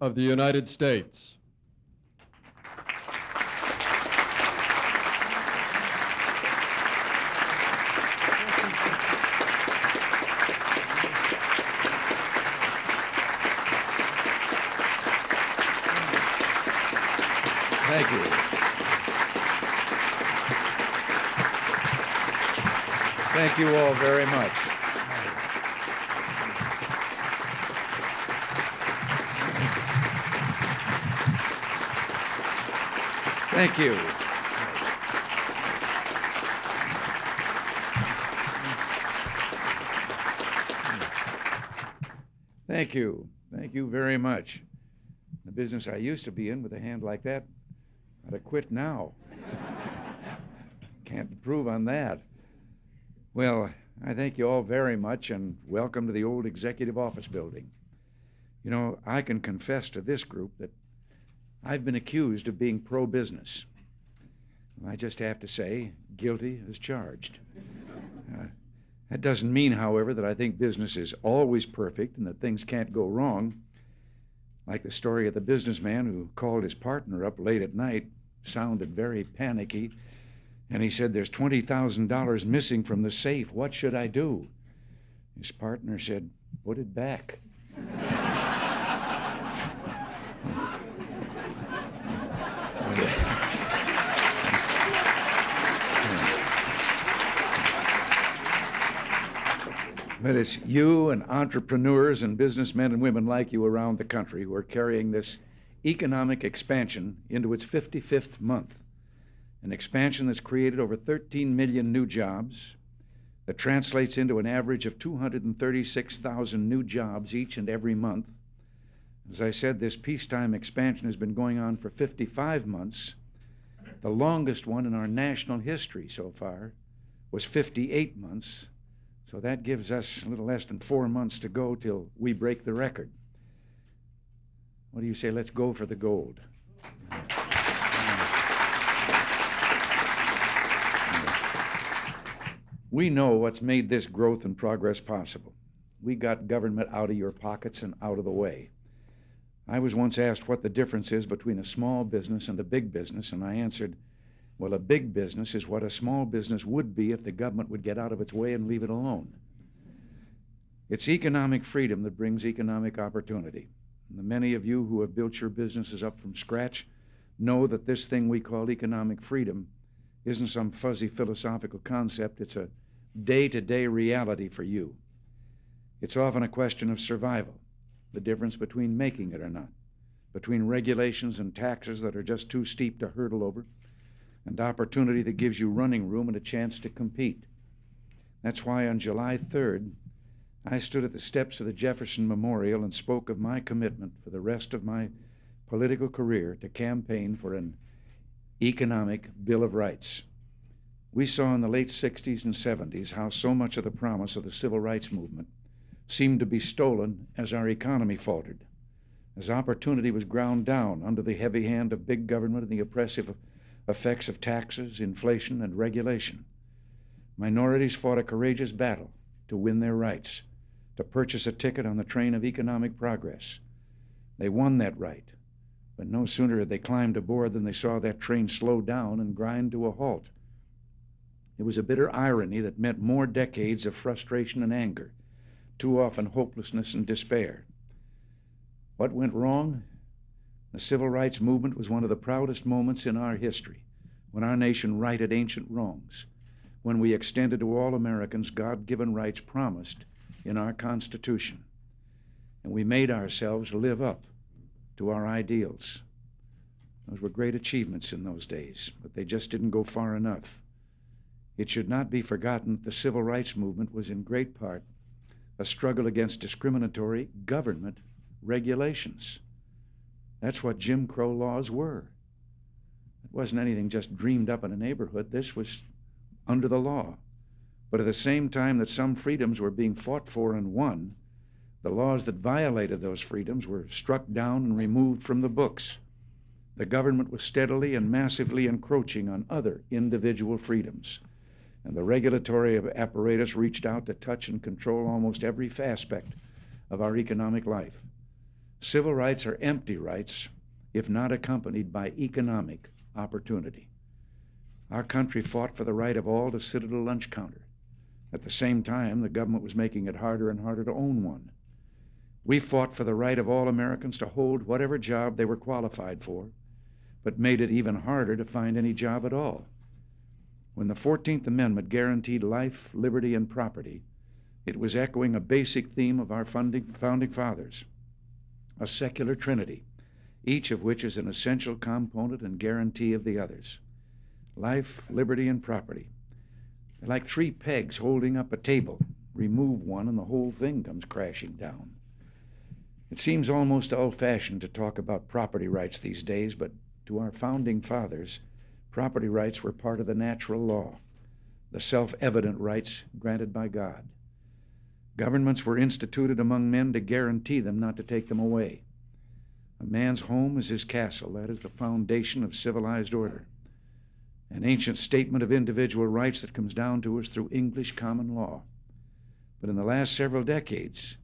of the United States. Thank you. Thank you all very much. Thank you. Thank you. Thank you very much. The business I used to be in with a hand like that, I'd have quit now. Can't improve on that. Well, I thank you all very much and welcome to the old executive office building. You know, I can confess to this group that I've been accused of being pro business. I just have to say, guilty as charged. Uh, that doesn't mean, however, that I think business is always perfect and that things can't go wrong. Like the story of the businessman who called his partner up late at night, sounded very panicky, and he said, There's $20,000 missing from the safe. What should I do? His partner said, Put it back. But it's you and entrepreneurs and businessmen and women like you around the country who are carrying this economic expansion into its 55th month. An expansion that's created over 13 million new jobs, that translates into an average of 236,000 new jobs each and every month. As I said, this peacetime expansion has been going on for 55 months. The longest one in our national history so far was 58 months. So that gives us a little less than four months to go till we break the record. What do you say? Let's go for the gold. We know what's made this growth and progress possible. We got government out of your pockets and out of the way. I was once asked what the difference is between a small business and a big business, and I answered, well, a big business is what a small business would be if the government would get out of its way and leave it alone. It's economic freedom that brings economic opportunity. And the many of you who have built your businesses up from scratch know that this thing we call economic freedom isn't some fuzzy philosophical concept, it's a day to day reality for you. It's often a question of survival, the difference between making it or not, between regulations and taxes that are just too steep to hurdle over, and opportunity that gives you running room and a chance to compete. That's why on July 3rd, I stood at the steps of the Jefferson Memorial and spoke of my commitment for the rest of my political career to campaign for an economic Bill of Rights. We saw in the late 60s and 70s how so much of the promise of the civil rights movement seemed to be stolen as our economy faltered, as opportunity was ground down under the heavy hand of big government and the oppressive effects of taxes, inflation, and regulation. Minorities fought a courageous battle to win their rights, to purchase a ticket on the train of economic progress. They won that right, but no sooner had they climbed aboard than they saw that train slow down and grind to a halt. It was a bitter irony that meant more decades of frustration and anger, too often hopelessness and despair. What went wrong? The civil rights movement was one of the proudest moments in our history when our nation righted ancient wrongs, when we extended to all Americans God given rights promised in our Constitution, and we made ourselves live up to our ideals. Those were great achievements in those days, but they just didn't go far enough. It should not be forgotten that the civil rights movement was in great part a struggle against discriminatory government regulations. That's what Jim Crow laws were. It wasn't anything just dreamed up in a neighborhood. This was under the law. But at the same time that some freedoms were being fought for and won, the laws that violated those freedoms were struck down and removed from the books. The government was steadily and massively encroaching on other individual freedoms and the regulatory apparatus reached out to touch and control almost every aspect of our economic life. Civil rights are empty rights if not accompanied by economic opportunity. Our country fought for the right of all to sit at a lunch counter. At the same time, the government was making it harder and harder to own one. We fought for the right of all Americans to hold whatever job they were qualified for, but made it even harder to find any job at all. When the 14th Amendment guaranteed life, liberty, and property, it was echoing a basic theme of our funding, founding fathers a secular trinity, each of which is an essential component and guarantee of the others life, liberty, and property. They're like three pegs holding up a table. Remove one, and the whole thing comes crashing down. It seems almost old fashioned to talk about property rights these days, but to our founding fathers, property rights were part of the natural law, the self evident rights granted by God. Governments were instituted among men to guarantee them, not to take them away. A man's home is his castle. That is the foundation of civilized order. An ancient statement of individual rights that comes down to us through English common law. But in the last several decades,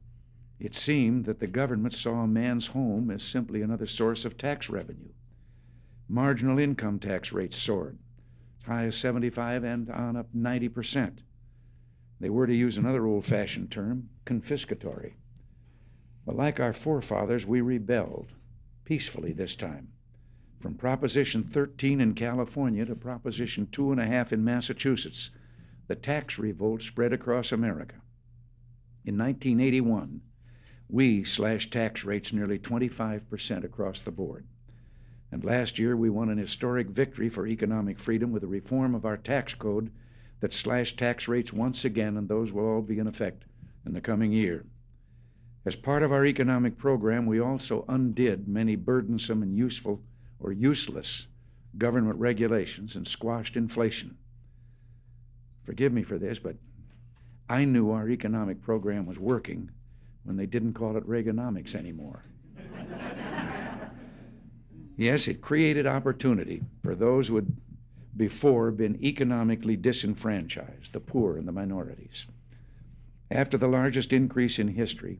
it seemed that the government saw a man's home as simply another source of tax revenue. Marginal income tax rates soared, as high as 75 and on up 90 percent. They were, to use another old fashioned term, confiscatory. But like our forefathers, we rebelled, peacefully this time. From Proposition 13 in California to Proposition 2.5 in Massachusetts, the tax revolt spread across America. In 1981, we slashed tax rates nearly 25% across the board. And last year, we won an historic victory for economic freedom with the reform of our tax code that slashed tax rates once again, and those will all be in effect in the coming year. As part of our economic program, we also undid many burdensome and useful or useless government regulations and squashed inflation. Forgive me for this, but I knew our economic program was working when they didn't call it Reaganomics anymore. yes, it created opportunity for those who had before been economically disenfranchised, the poor and the minorities. After the largest increase in history,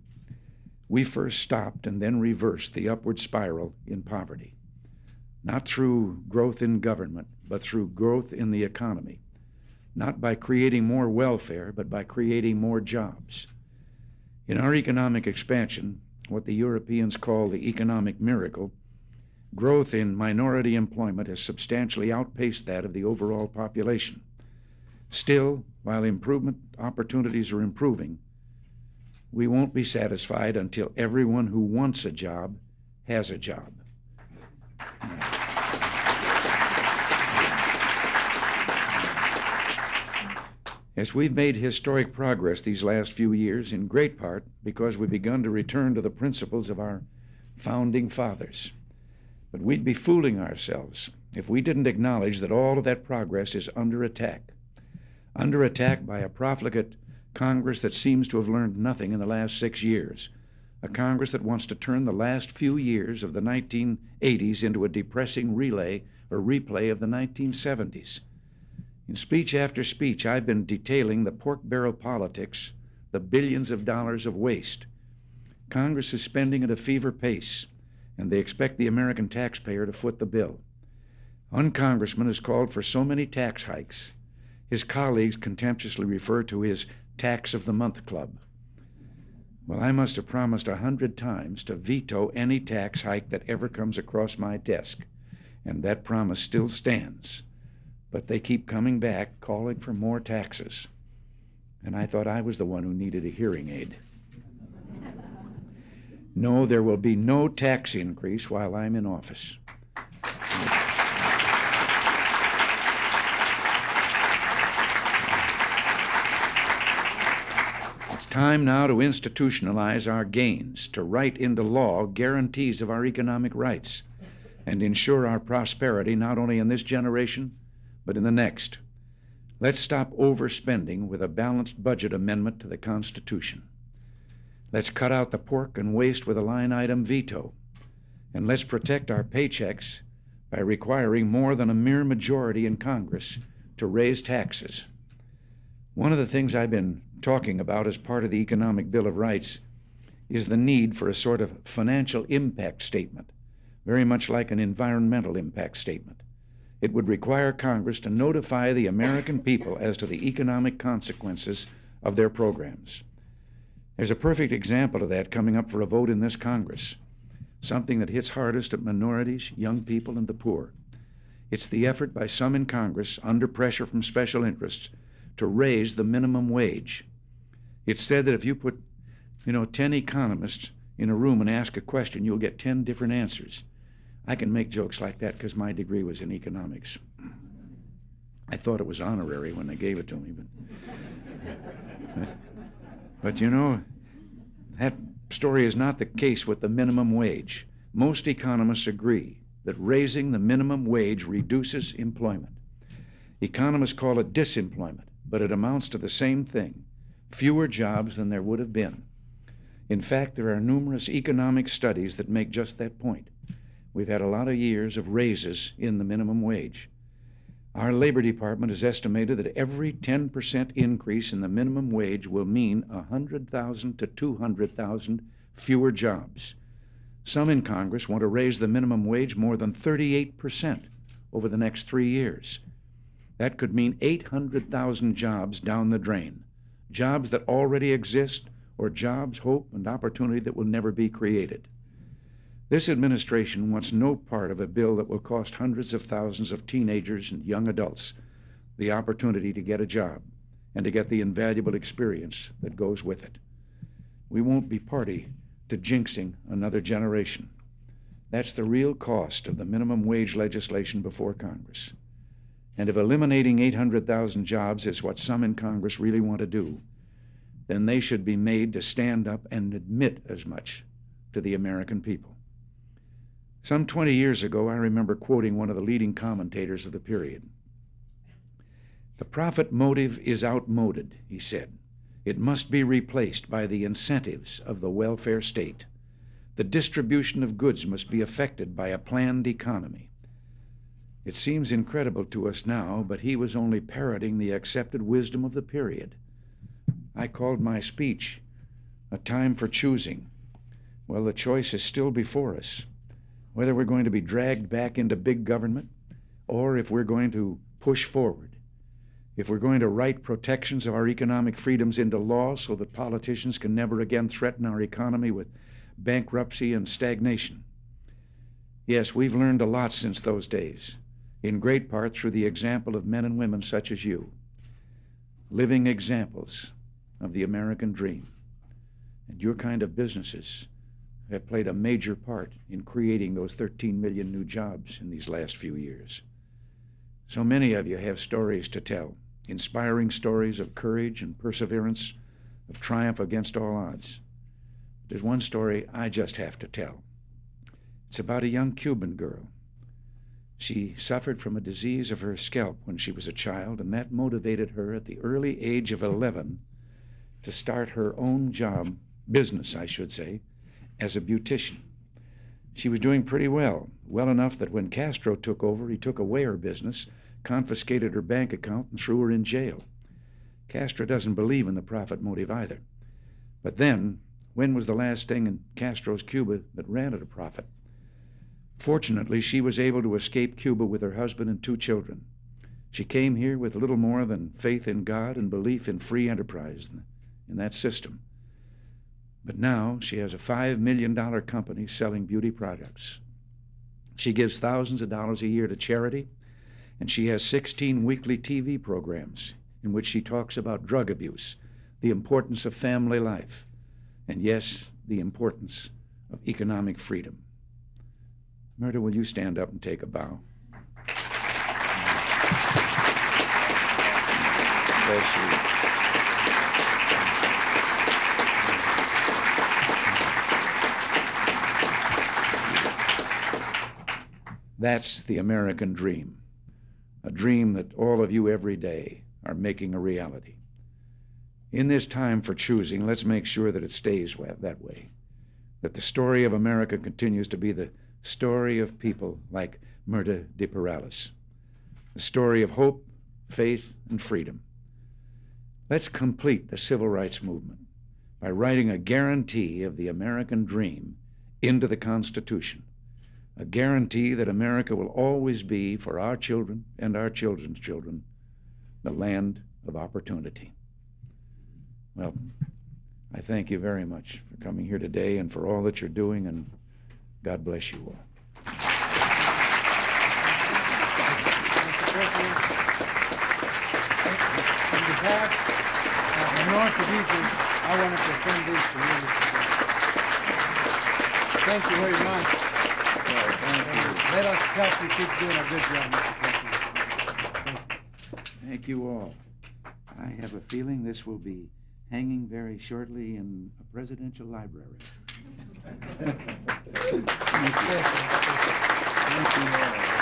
we first stopped and then reversed the upward spiral in poverty, not through growth in government, but through growth in the economy, not by creating more welfare, but by creating more jobs. In our economic expansion, what the Europeans call the economic miracle, growth in minority employment has substantially outpaced that of the overall population. Still, while improvement opportunities are improving, we won't be satisfied until everyone who wants a job has a job. As we've made historic progress these last few years, in great part because we've begun to return to the principles of our founding fathers. But we'd be fooling ourselves if we didn't acknowledge that all of that progress is under attack. Under attack by a profligate Congress that seems to have learned nothing in the last six years. A Congress that wants to turn the last few years of the 1980s into a depressing relay or replay of the 1970s. In speech after speech, I've been detailing the pork barrel politics, the billions of dollars of waste. Congress is spending at a fever pace and they expect the American taxpayer to foot the bill. One congressman has called for so many tax hikes, his colleagues contemptuously refer to his Tax of the Month Club. Well, I must have promised a hundred times to veto any tax hike that ever comes across my desk, and that promise still stands. But they keep coming back, calling for more taxes. And I thought I was the one who needed a hearing aid. No, there will be no tax increase while I'm in office. It's time now to institutionalize our gains, to write into law guarantees of our economic rights, and ensure our prosperity not only in this generation, but in the next. Let's stop overspending with a balanced budget amendment to the Constitution. Let's cut out the pork and waste with a line item veto. And let's protect our paychecks by requiring more than a mere majority in Congress to raise taxes. One of the things I've been talking about as part of the Economic Bill of Rights is the need for a sort of financial impact statement, very much like an environmental impact statement. It would require Congress to notify the American people as to the economic consequences of their programs. There's a perfect example of that coming up for a vote in this Congress, something that hits hardest at minorities, young people, and the poor. It's the effort by some in Congress, under pressure from special interests, to raise the minimum wage. It's said that if you put, you know, 10 economists in a room and ask a question, you'll get 10 different answers. I can make jokes like that because my degree was in economics. I thought it was honorary when they gave it to me, but, but you know, that story is not the case with the minimum wage. Most economists agree that raising the minimum wage reduces employment. Economists call it disemployment, but it amounts to the same thing fewer jobs than there would have been. In fact, there are numerous economic studies that make just that point. We've had a lot of years of raises in the minimum wage. Our Labor Department has estimated that every 10% increase in the minimum wage will mean 100,000 to 200,000 fewer jobs. Some in Congress want to raise the minimum wage more than 38% over the next three years. That could mean 800,000 jobs down the drain, jobs that already exist or jobs, hope, and opportunity that will never be created. This administration wants no part of a bill that will cost hundreds of thousands of teenagers and young adults the opportunity to get a job and to get the invaluable experience that goes with it. We won't be party to jinxing another generation. That's the real cost of the minimum wage legislation before Congress. And if eliminating 800,000 jobs is what some in Congress really want to do, then they should be made to stand up and admit as much to the American people. Some 20 years ago, I remember quoting one of the leading commentators of the period. The profit motive is outmoded, he said. It must be replaced by the incentives of the welfare state. The distribution of goods must be affected by a planned economy. It seems incredible to us now, but he was only parroting the accepted wisdom of the period. I called my speech a time for choosing. Well, the choice is still before us whether we're going to be dragged back into big government or if we're going to push forward if we're going to write protections of our economic freedoms into law so that politicians can never again threaten our economy with bankruptcy and stagnation. Yes, we've learned a lot since those days, in great part through the example of men and women such as you, living examples of the American dream. And your kind of businesses have played a major part in creating those 13 million new jobs in these last few years. So many of you have stories to tell, inspiring stories of courage and perseverance, of triumph against all odds. There's one story I just have to tell. It's about a young Cuban girl. She suffered from a disease of her scalp when she was a child, and that motivated her at the early age of 11 to start her own job, business, I should say, as a beautician. She was doing pretty well, well enough that when Castro took over, he took away her business confiscated her bank account, and threw her in jail. Castro doesn't believe in the profit motive either. But then, when was the last thing in Castro's Cuba that ran at a profit? Fortunately, she was able to escape Cuba with her husband and two children. She came here with little more than faith in God and belief in free enterprise in that system. But now she has a $5 million company selling beauty products. She gives thousands of dollars a year to charity and she has 16 weekly TV programs in which she talks about drug abuse, the importance of family life, and yes, the importance of economic freedom. Myrta, will you stand up and take a bow? You. That's the American dream a dream that all of you every day are making a reality. In this time for choosing, let's make sure that it stays that way, that the story of America continues to be the story of people like Myrta de Perales, the story of hope, faith, and freedom. Let's complete the civil rights movement. by writing a guarantee of the American dream into the Constitution. A guarantee that America will always be, for our children and our children's children, the land of opportunity. Well, I thank you very much for coming here today and for all that you're doing, and God bless you all. Of North Division, I to send these to you. Thank you very much. Let us help you keep doing a good job, Mr. President. Thank you all. I have a feeling this will be hanging very shortly in a presidential library. Thank you. Thank you all.